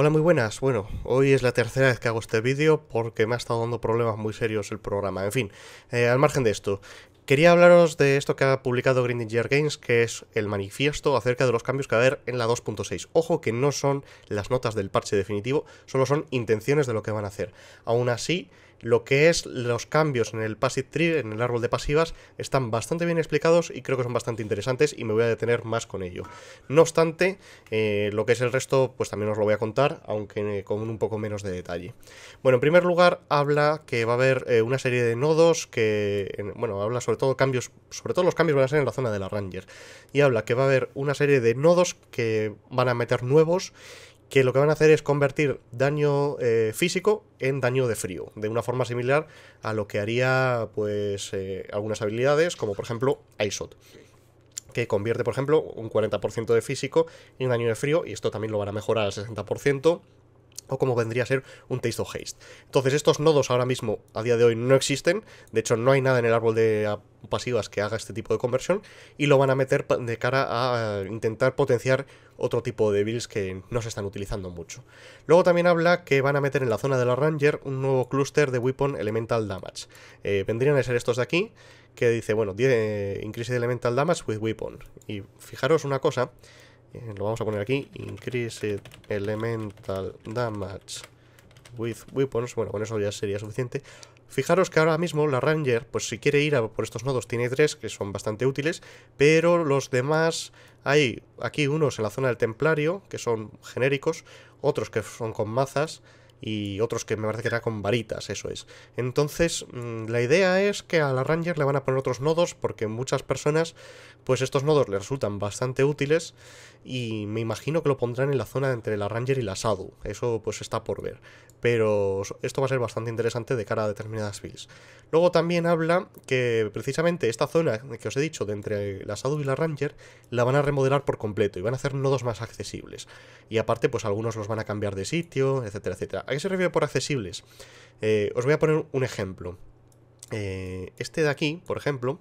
Hola, muy buenas. Bueno, hoy es la tercera vez que hago este vídeo porque me ha estado dando problemas muy serios el programa. En fin, eh, al margen de esto, quería hablaros de esto que ha publicado Year Games, que es el manifiesto acerca de los cambios que va a haber en la 2.6. Ojo que no son las notas del parche definitivo, solo son intenciones de lo que van a hacer. Aún así, lo que es los cambios en el Passive Tree, en el árbol de pasivas, están bastante bien explicados y creo que son bastante interesantes y me voy a detener más con ello. No obstante, eh, lo que es el resto, pues también os lo voy a contar, aunque con un poco menos de detalle. Bueno, en primer lugar, habla que va a haber eh, una serie de nodos que, bueno, habla sobre todo cambios, sobre todo los cambios van a ser en la zona de la Ranger, y habla que va a haber una serie de nodos que van a meter nuevos que lo que van a hacer es convertir daño eh, físico en daño de frío, de una forma similar a lo que haría pues eh, algunas habilidades, como por ejemplo ISOT, que convierte por ejemplo un 40% de físico en daño de frío, y esto también lo van a mejorar al 60%, o como vendría a ser un Taste of Haste. Entonces estos nodos ahora mismo, a día de hoy, no existen, de hecho no hay nada en el árbol de pasivas que haga este tipo de conversión, y lo van a meter de cara a intentar potenciar otro tipo de builds que no se están utilizando mucho. Luego también habla que van a meter en la zona de la Ranger un nuevo clúster de Weapon Elemental Damage. Eh, vendrían a ser estos de aquí, que dice, bueno, Increase Elemental Damage with Weapon. Y fijaros una cosa, eh, lo vamos a poner aquí, Increase Elemental Damage with Weapons, bueno, con eso ya sería suficiente. Fijaros que ahora mismo la Ranger, pues si quiere ir a por estos nodos, tiene tres que son bastante útiles, pero los demás hay aquí unos en la zona del Templario, que son genéricos, otros que son con mazas, y otros que me parece que era con varitas, eso es. Entonces, mm, la idea es que a la Ranger le van a poner otros nodos porque muchas personas, pues estos nodos le resultan bastante útiles y me imagino que lo pondrán en la zona entre la Ranger y la Sadu. Eso pues está por ver. Pero esto va a ser bastante interesante de cara a determinadas builds. Luego también habla que precisamente esta zona que os he dicho de entre la Sadu y la Ranger la van a remodelar por completo y van a hacer nodos más accesibles. Y aparte pues algunos los van a cambiar de sitio, etcétera, etcétera. ¿A qué se refiere por accesibles? Eh, os voy a poner un ejemplo. Eh, este de aquí, por ejemplo,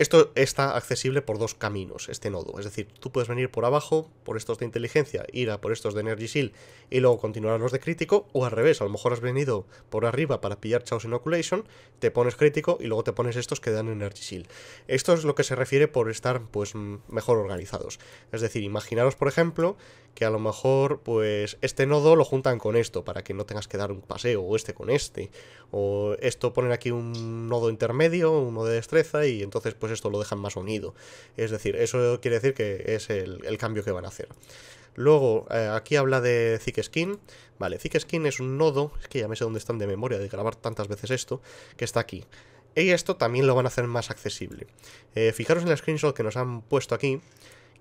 esto está accesible por dos caminos, este nodo. Es decir, tú puedes venir por abajo, por estos de inteligencia, ir a por estos de Energy Shield y luego continuar a los de crítico, o al revés, a lo mejor has venido por arriba para pillar Chaos Inoculation, te pones crítico y luego te pones estos que dan Energy Shield. Esto es lo que se refiere por estar pues mejor organizados. Es decir, imaginaros, por ejemplo, que a lo mejor pues este nodo lo juntan con esto para que no tengas que dar un paseo, o este con este, o esto ponen aquí un nodo intermedio, uno de destreza y entonces pues esto lo dejan más unido. Es decir, eso quiere decir que es el, cambio que van a hacer. Luego, eh, aquí habla de Thick Skin. Vale, Thick Skin es un nodo, es que ya me sé dónde están de memoria de grabar tantas veces esto, que está aquí. Y esto también lo van a hacer más accesible. Eh, fijaros en el screenshot que nos han puesto aquí,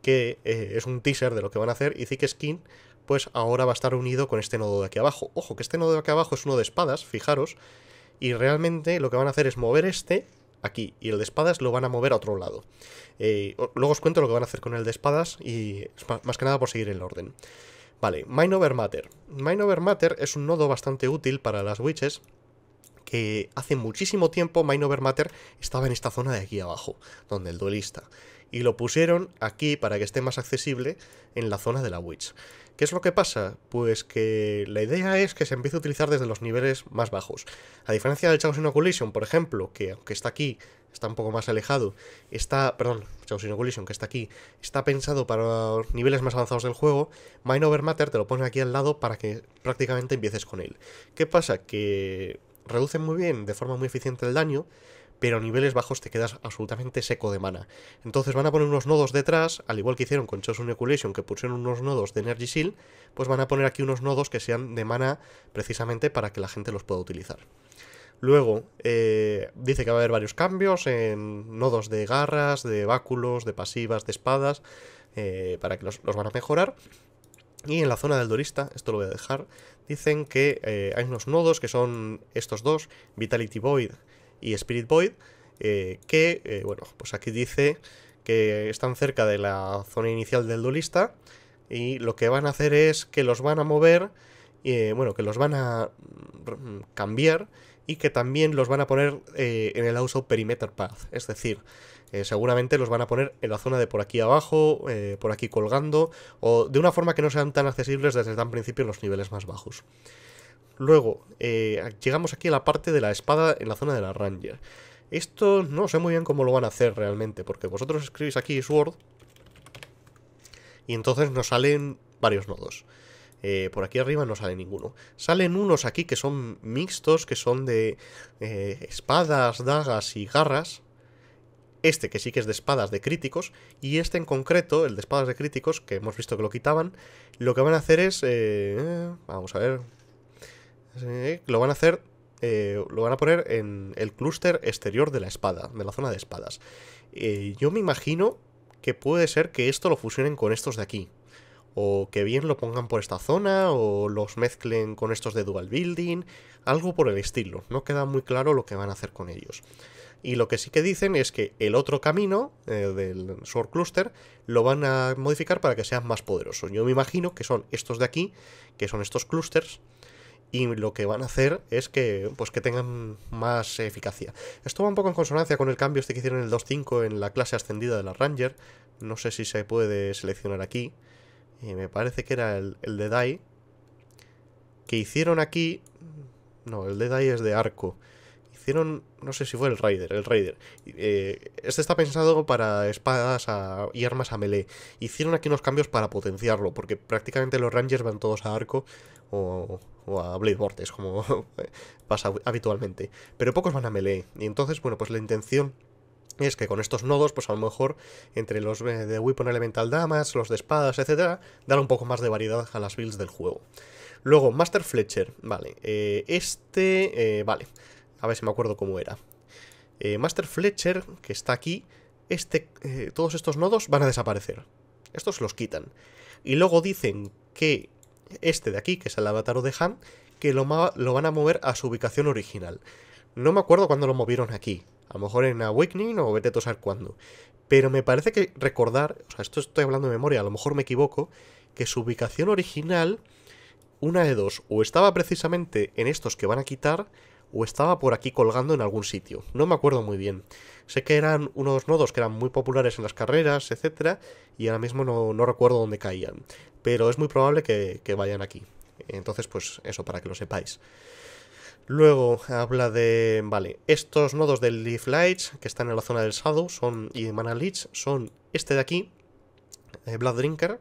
que eh, es un teaser de lo que van a hacer, y Thick Skin, pues ahora va a estar unido con este nodo de aquí abajo. Ojo, que este nodo de aquí abajo es uno de espadas, fijaros, y realmente lo que van a hacer es mover este aquí y el de espadas lo van a mover a otro lado. Eh, luego os cuento lo que van a hacer con el de espadas y más que nada por seguir el orden. Vale, Mind Over Matter. Mind Over Matter es un nodo bastante útil para las witches que hace muchísimo tiempo Mind Over Matter estaba en esta zona de aquí abajo, donde el duelista. Y lo pusieron aquí para que esté más accesible en la zona de la Witch. ¿Qué es lo que pasa? Pues que la idea es que se empiece a utilizar desde los niveles más bajos. A diferencia del Chaos Inoculation, por ejemplo, que aunque está aquí, está un poco más alejado, está, perdón, Chaos Inoculation, que está aquí, está pensado para niveles más avanzados del juego, Mind Over Matter te lo pone aquí al lado para que prácticamente empieces con él. ¿Qué pasa? Que reduce muy bien, de forma muy eficiente el daño, pero a niveles bajos te quedas absolutamente seco de mana. Entonces van a poner unos nodos detrás, al igual que hicieron con Chaos Inoculation, que pusieron unos nodos de Energy Shield, pues van a poner aquí unos nodos que sean de mana precisamente para que la gente los pueda utilizar. Luego, eh, dice que va a haber varios cambios en nodos de garras, de báculos, de pasivas, de espadas, eh, para que los, van a mejorar. Y en la zona del Dorista, esto lo voy a dejar, dicen que eh, hay unos nodos que son estos dos, Vitality Void y Spirit Void, eh, que, eh, bueno, pues aquí dice que están cerca de la zona inicial del duelista y lo que van a hacer es que los van a mover, eh, bueno, que los van a cambiar y que también los van a poner en el Also Perimeter Path, es decir, seguramente los van a poner en la zona de por aquí abajo, por aquí colgando, o de una forma que no sean tan accesibles desde tan principio en los niveles más bajos. Luego, eh, llegamos aquí a la parte de la espada en la zona de la Ranger. Esto no sé muy bien cómo lo van a hacer realmente, porque vosotros escribís aquí Sword y entonces nos salen varios nodos. por aquí arriba no sale ninguno. Salen unos aquí que son mixtos, que son de espadas, dagas y garras este que sí que es de espadas de críticos, y este en concreto, el de espadas de críticos, que hemos visto que lo quitaban, lo que van a hacer es... Eh, vamos a ver... lo van a hacer... Eh, lo van a poner en el clúster exterior de la espada, de la zona de espadas. Eh, yo me imagino que puede ser que esto lo fusionen con estos de aquí. O que bien lo pongan por esta zona, o los mezclen con estos de Dual Building, algo por el estilo. No queda muy claro lo que van a hacer con ellos. Y lo que sí que dicen es que el otro camino eh, del Sword Cluster lo van a modificar para que sea más poderoso. Yo me imagino que son estos de aquí, que son estos clusters, y lo que van a hacer es que pues que tengan más eficacia. Esto va un poco en consonancia con el cambio este que hicieron en el 2.5 en la clase ascendida de la Ranger. No sé si se puede seleccionar aquí. Eh, me parece que era el, el de Dai. Que hicieron aquí... No, el de Dai es de arco hicieron, no sé si fue el Raider, el Raider. Eh, este está pensado para espadas y armas a melee. Hicieron aquí unos cambios para potenciarlo, porque prácticamente los Rangers van todos a arco o, a Blade Vortex, como pasa habitualmente. Pero pocos van a melee. Y entonces, bueno, pues la intención es que con estos nodos, pues a lo mejor entre los eh, de Weapon Elemental Damage, los de espadas, etcétera, dar un poco más de variedad a las builds del juego. Luego, Master Fletcher, vale. Eh, este, vale. A ver si me acuerdo cómo era. Eh, Master Fletcher, que está aquí, este, eh, todos estos nodos van a desaparecer. Estos los quitan. Y luego dicen que este de aquí, que es el avatar de Han, que lo, lo, van a mover a su ubicación original. No me acuerdo cuándo lo movieron aquí. A lo mejor en Awakening o vete a saber cuándo. Pero me parece que recordar, o sea, esto estoy hablando de memoria, a lo mejor me equivoco, que su ubicación original, una de dos, o estaba precisamente en estos que van a quitar, o estaba por aquí colgando en algún sitio. No me acuerdo muy bien. Sé que eran unos nodos que eran muy populares en las carreras, etcétera, y ahora mismo no, recuerdo dónde caían. Pero es muy probable que, vayan aquí. Entonces, pues eso, para que lo sepáis. Luego habla de, vale, estos nodos del Leaf Lights que están en la zona del Shadow son, y de Mana Leech son este de aquí, eh, Blood Drinker,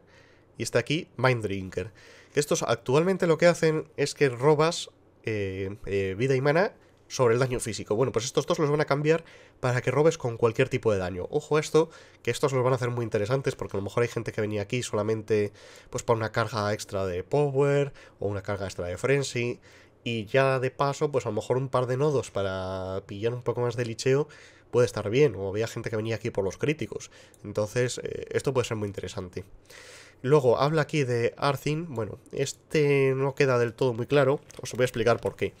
y este de aquí, Mind Drinker. Que estos actualmente lo que hacen es que robas eh, eh, vida y mana sobre el daño físico. Bueno, pues estos dos los van a cambiar para que robes con cualquier tipo de daño. Ojo a esto, que estos los van a hacer muy interesantes porque a lo mejor hay gente que venía aquí solamente pues para una carga extra de power o una carga extra de frenzy y ya de paso pues a lo mejor un par de nodos para pillar un poco más de licheo puede estar bien o había gente que venía aquí por los críticos. Entonces eh, esto puede ser muy interesante. Luego habla aquí de Arthin. Bueno, este no queda del todo muy claro. Os voy a explicar por qué.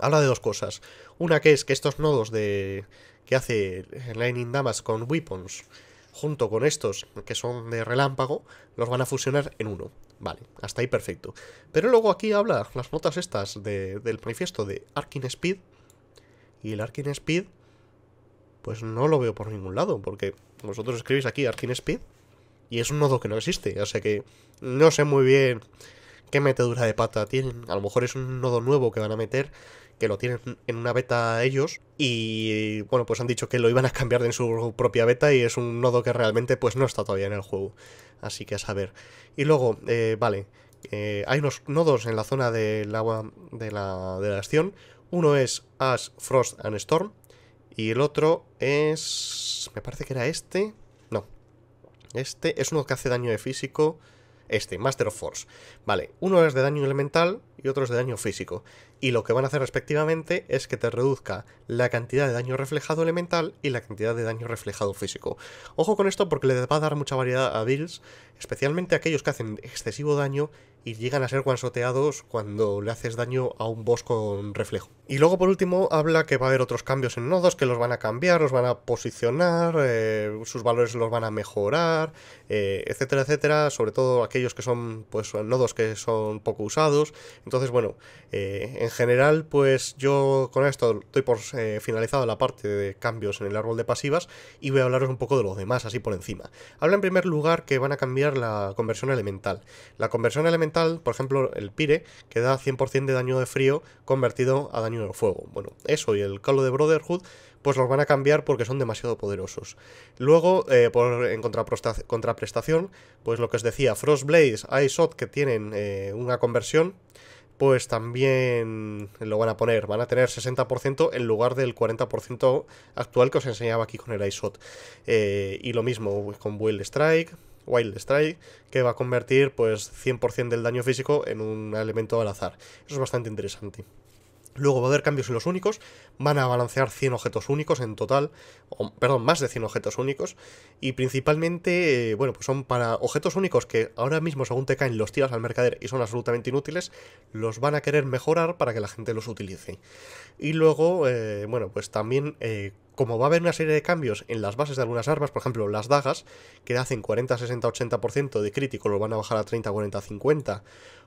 Habla de dos cosas. Una que es que estos nodos de que hace Lightning Damas con Weapons, junto con estos que son de relámpago, los van a fusionar en uno. Vale, hasta ahí perfecto. Pero luego aquí habla las notas estas del manifiesto de Arkin Speed. Y el Arkin Speed, pues no lo veo por ningún lado, porque vosotros escribís aquí Arkin Speed y es un nodo que no existe, o sea que no sé muy bien qué metedura de pata tienen. A lo mejor es un nodo nuevo que van a meter, que lo tienen en una beta ellos y bueno, pues han dicho que lo iban a cambiar en su propia beta y es un nodo que realmente pues no está todavía en el juego. Así que a saber. Y luego, eh, vale, eh, hay unos nodos en la zona del agua de la, de la acción. Uno es Ash, Frost and Storm y el otro es... me parece que era este. Este es uno que hace daño de físico. Este, Master of Force. Vale, uno es de daño elemental y otro es de daño físico. Y lo que van a hacer respectivamente es que te reduzca la cantidad de daño reflejado elemental y la cantidad de daño reflejado físico. Ojo con esto porque le va a dar mucha variedad a builds, especialmente aquellos que hacen excesivo daño y llegan a ser guansoteados cuando le haces daño a un boss con reflejo. Y luego por último habla que va a haber otros cambios en nodos que los van a cambiar, los van a posicionar, eh, sus valores los van a mejorar, eh, etcétera, etcétera, sobre todo aquellos que son pues nodos que son poco usados. Entonces, bueno, eh, en general, pues yo con esto estoy por finalizado la parte de cambios en el árbol de pasivas y voy a hablaros un poco de los demás, así por encima. Habla en primer lugar que van a cambiar la conversión elemental. La conversión elemental, por ejemplo, el Pire, que da 100% de daño de frío convertido a daño de fuego. Bueno, eso y el Calo de Brotherhood, pues los van a cambiar porque son demasiado poderosos. Luego, eh, por, en contraprestación, pues lo que os decía, Frostblaze, Shot que tienen eh, una conversión, pues también lo van a poner, van a tener 60% en lugar del 40% actual que os enseñaba aquí con el iShot. Eh, y lo mismo con Wild Strike, Wild Strike, que va a convertir pues 100% del daño físico en un elemento al azar. Eso es bastante interesante. Luego va a haber cambios en los únicos, van a balancear 100 objetos únicos en total, o, perdón, más de 100 objetos únicos, y principalmente, eh, bueno, pues son para objetos únicos que ahora mismo según te caen los tiras al mercader y son absolutamente inútiles, los van a querer mejorar para que la gente los utilice. Y luego, eh, bueno, pues también eh, como va a haber una serie de cambios en las bases de algunas armas, por ejemplo las dagas, que hacen 40, 60, 80% de crítico, lo van a bajar a 30, 40, 50.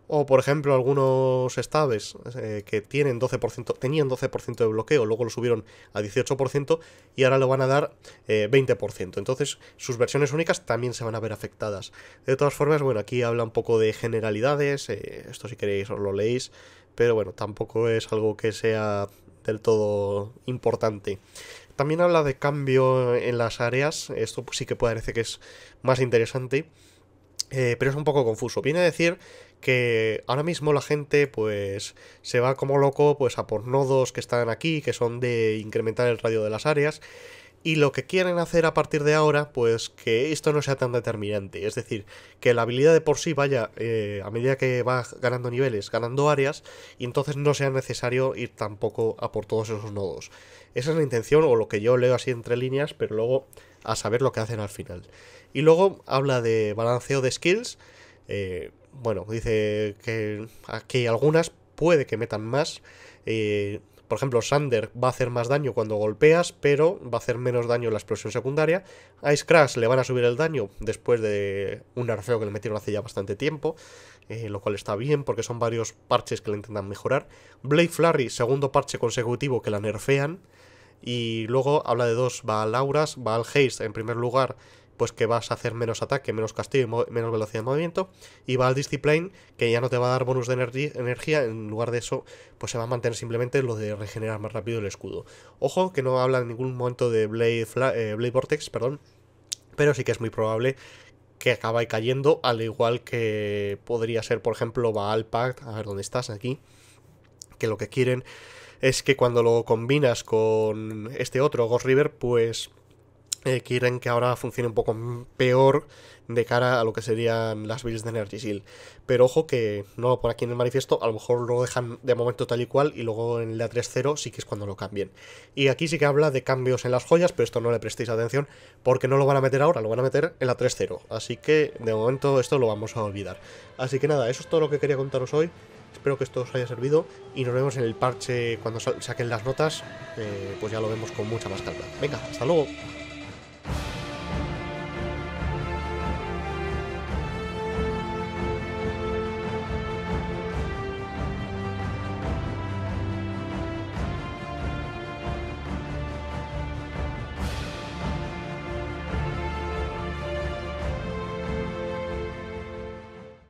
O por ejemplo algunos stabs eh, que tienen 12%, tenían 12% de bloqueo, luego lo subieron a 18% y ahora lo van a dar 20%. Eh, Entonces sus versiones únicas también se van a ver afectadas. De todas formas, bueno, aquí habla un poco de generalidades, eh, esto si queréis os lo leéis, pero bueno, tampoco es algo que sea del todo importante. También habla de cambio en las áreas, esto pues sí que puede parecer que es más interesante, eh, pero es un poco confuso. Viene a decir que ahora mismo la gente pues se va como loco pues a por nodos que están aquí, que son de incrementar el radio de las áreas, y lo que quieren hacer a partir de ahora, pues que esto no sea tan determinante. Es decir, que la habilidad de por sí vaya, eh, a medida que va ganando niveles, ganando áreas, y entonces no sea necesario ir tampoco a por todos esos nodos. Esa es la intención, o lo que yo leo así entre líneas, pero luego a saber lo que hacen al final. Y luego habla de balanceo de skills. Eh, bueno, dice que aquí algunas puede que metan más. Eh, por ejemplo, Sander va a hacer más daño cuando golpeas, pero va a hacer menos daño en la explosión secundaria. A Ice Crash le van a subir el daño después de un nerfeo que le metieron hace ya bastante tiempo, eh, lo cual está bien porque son varios parches que le intentan mejorar. Blade Flurry, segundo parche consecutivo que la nerfean. Y luego habla de dos Baal va al Haste en primer lugar pues que vas a hacer menos ataque, menos castigo y menos velocidad de movimiento. Y va al Discipline, que ya no te va a dar bonus de energía, en lugar de eso, pues se va a mantener simplemente lo de regenerar más rápido el escudo. Ojo, que no habla en ningún momento de Blade, eh, Blade Vortex, perdón, pero sí que es muy probable que acabe cayendo, al igual que podría ser, por ejemplo, Baal Pact, a ver dónde estás aquí, que lo que quieren es que cuando lo combinas con este otro, Ghost River, pues eh, quieren que ahora funcione un poco peor de cara a lo que serían las builds de Energy Seal. Pero ojo que no lo pone aquí en el manifiesto, a lo mejor lo dejan de momento tal y cual y luego en la 3.0 sí que es cuando lo cambien. Y aquí sí que habla de cambios en las joyas, pero esto no le prestéis atención porque no lo van a meter ahora, lo van a meter en la 3.0. Así que de momento esto lo vamos a olvidar. Así que nada, eso es todo lo que quería contaros hoy. Espero que esto os haya servido y nos vemos en el parche cuando saquen las notas, eh, pues ya lo vemos con mucha más calma. Venga, hasta luego.